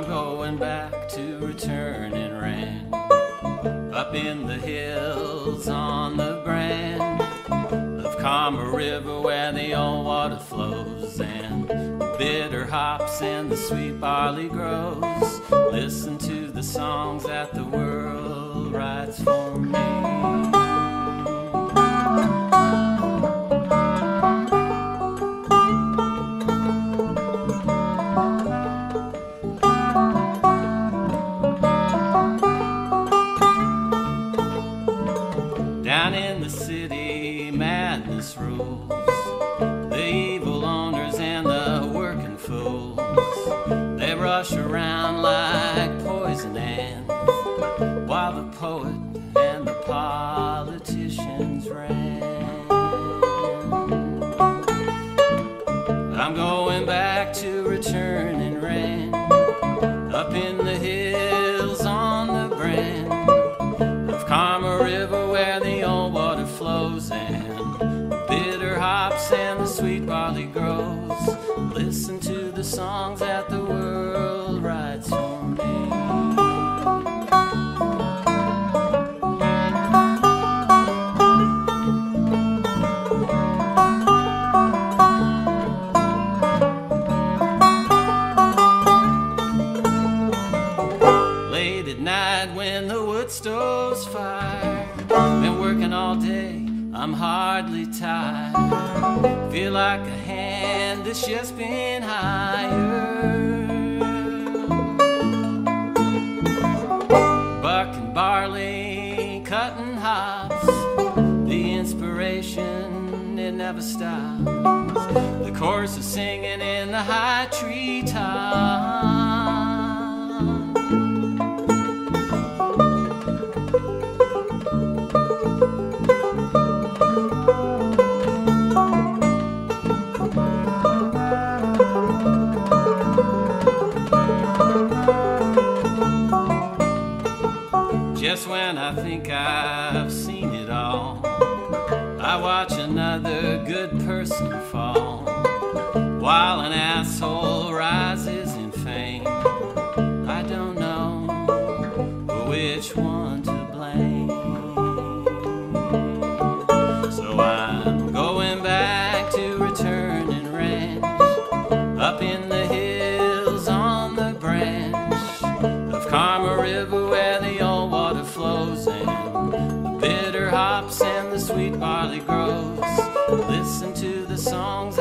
I'm going back to returning ranch. Up in the hills on the brand of Karma River where the old water flows and the bitter hops and the sweet barley grows. Listen to the songs that the world writes for me. Down in the city, madness rules. The evil owners and the working fools. They rush around like poison ants, while the poet and the politicians wood stove's fire. Been working all day, I'm hardly tired. Feel like a hand that's just been hired. Bucking barley, cutting hops. The inspiration, it never stops. The chorus is singing in the high treetops. Just when I think I've seen it all, I watch another good person fall while an asshole rises in fame. I don't know which one to blame. So I'm going back to return returning ranch up in the hills on the branch of Karma River flows and bitter hops and the sweet barley grows. Listen to the songs